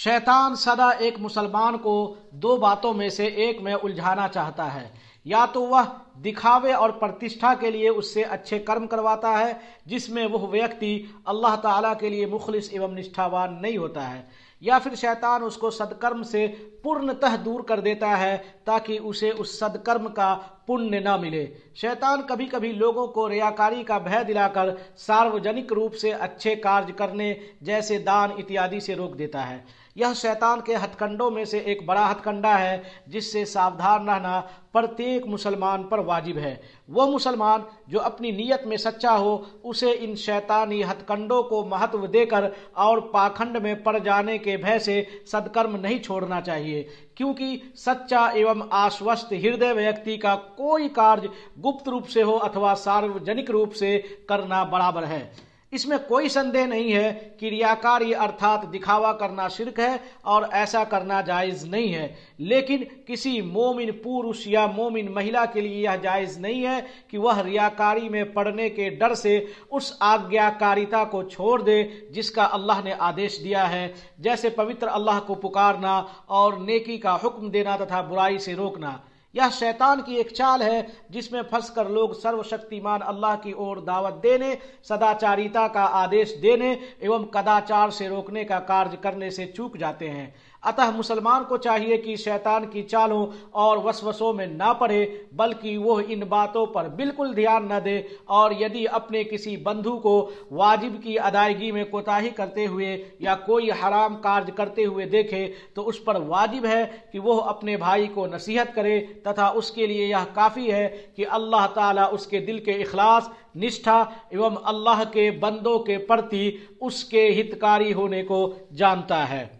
शैतान सदा एक मुसलमान को दो बातों में से एक में उलझाना चाहता है। या तो वह दिखावे और प्रतिष्ठा के लिए उससे अच्छे कर्म करवाता है, जिसमें वह व्यक्ति अल्लाह ताला के लिए मुखलिस एवं निष्ठावान नहीं होता है। या फिर शैतान उसको सदकर्म से पूर्णतः दूर कर देता है, ताकि उसे उस सदकर्म का पुण्य न मिले। शैतान कभी कभी लोगों को रियाकारी का भय दिलाकर सार्वजनिक रूप से अच्छे कार्य करने जैसे दान इत्यादि से रोक देता है। यह शैतान के हथकंडों में से एक बड़ा हथकंडा है, जिससे सावधान रहना प्रत्येक मुसलमान पर वाजिब है। वह मुसलमान जो अपनी नीयत में सच्चा हो, उसे इन शैतानी हथकंडों को महत्व देकर और पाखंड में पड़ जाने के भय से सदकर्म नहीं छोड़ना चाहिए, क्योंकि सच्चा एवं आश्वस्त हृदय व्यक्ति का कोई कार्य गुप्त रूप से हो अथवा सार्वजनिक रूप से करना बराबर है। इसमें कोई संदेह नहीं है कि रियाकारी अर्थात दिखावा करना शिरक है और ऐसा करना जायज़ नहीं है। लेकिन किसी मोमिन पुरुष या मोमिन महिला के लिए यह जायज़ नहीं है कि वह रियाकारी में पड़ने के डर से उस आज्ञाकारिता को छोड़ दे जिसका अल्लाह ने आदेश दिया है। जैसे पवित्र अल्लाह को पुकारना और नेकी का हुक्म देना तथा बुराई से रोकना। यह शैतान की एक चाल है जिसमें फंसकर लोग सर्वशक्तिमान अल्लाह की ओर दावत देने, सदाचारिता का आदेश देने एवं कदाचार से रोकने का कार्य करने से चूक जाते हैं। अतः मुसलमान को चाहिए कि शैतान की चालों और वसवसों में ना पड़े, बल्कि वह इन बातों पर बिल्कुल ध्यान न दे और यदि अपने किसी बंधु को वाजिब की अदायगी में कोताही करते हुए या कोई हराम कार्य करते हुए देखे तो उस पर वाजिब है कि वह अपने भाई को नसीहत करे तथा उसके लिए यह काफ़ी है कि अल्लाह ताला उसके दिल के इखलास, निष्ठा एवं अल्लाह के बंदों के प्रति उसके हितकारी होने को जानता है।